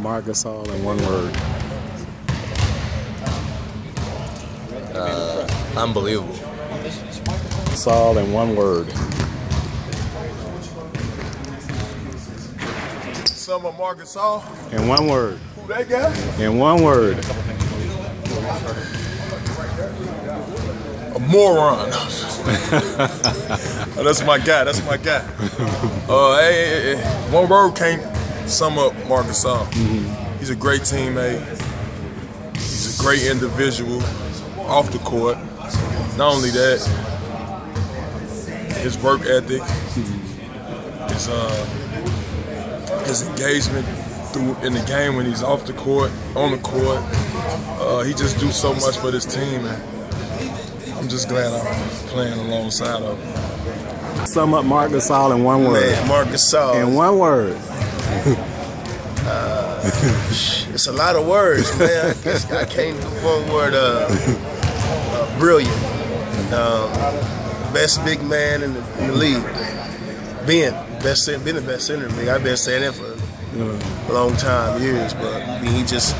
Marc Gasol in one word. Uh, unbelievable. Gasol in one word. Some of Marc Gasol. In one word. Who that guy? In one word. A moron. oh, that's my guy. That's my guy. Uh, hey, hey, hey, one word can't sum up Marc Gasol. Mm-hmm. He's a great teammate. He's a great individual off the court. Not only that, his work ethic, his uh, his engagement through in the game when he's off the court, on the court. Uh, he just do so much for this team, and I'm just glad I'm playing alongside of him. Sum up Marc Gasol in one word. Man, Marc Gasol. In one word. It's a lot of words, man. I, I can't one word. Uh, uh, brilliant. Um, best big man in the, in the league. Being best, been the best center in the league. I've been saying that for a long time, years. But I mean, he just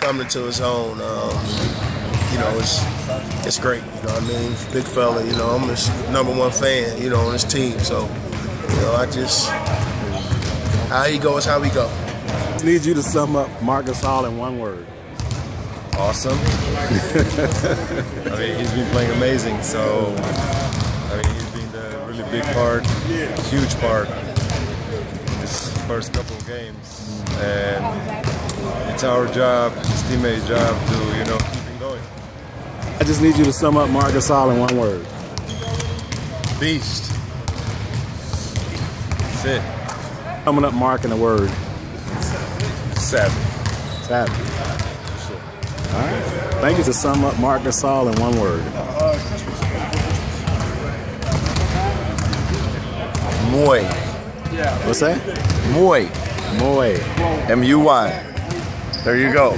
coming to his own. Um, you know, it's it's great. You know, what I mean, big fella. You know, I'm his number one fan. You know, on his team. So, you know, I just how he go is how we go. Need you to sum up Marc Gasol in one word. awesome. I mean, he's been playing amazing. So, I mean, he's been a really big part, huge part in this first couple of games, and it's our job, his teammates' job to you know keep him going. I just need you to sum up Marc Gasol in one word. Beast. That's it. Coming up Marc in a word. Savage. Savage. All right. Thank you to sum up Marc Gasol in one word. Moy. What's that? Moy. Moy. M U Y. There you go.